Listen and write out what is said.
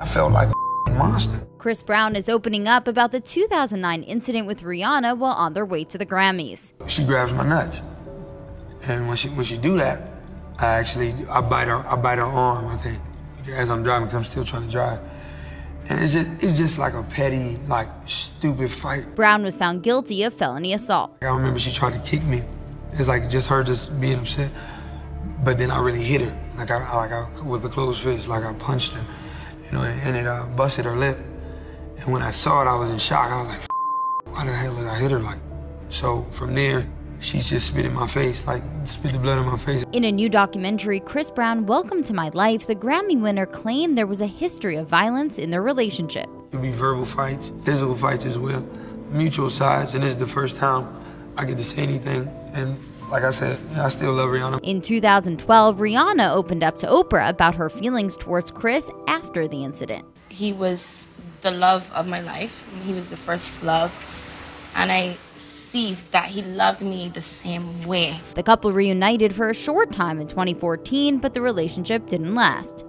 I felt like a monster. Chris Brown is opening up about the 2009 incident with Rihanna while on their way to the Grammys. She grabs my nuts, and when she when she do that, I actually I bite her I bite her arm. I think as I'm driving, because I'm still trying to drive. And it's just it's just like a petty, like stupid fight. Brown was found guilty of felony assault. I remember she tried to kick me. It's like just her just being upset. But then I really hit her, like I like I with a closed fist, like I punched her, you know, and, and it uh, busted her lip. And when I saw it, I was in shock. I was like, why the hell did I hit her like? So from there, she just spit in my face, like spit the blood in my face. In a new documentary, Chris Brown, Welcome to My Life, the Grammy winner claimed there was a history of violence in their relationship. It would be verbal fights, physical fights as well, mutual sides, and this is the first time I get to say anything. And like I said, I still love Rihanna. In 2012, Rihanna opened up to Oprah about her feelings towards Chris after the incident. He was the love of my life. He was the first love. And I see that he loved me the same way. The couple reunited for a short time in 2014, but the relationship didn't last.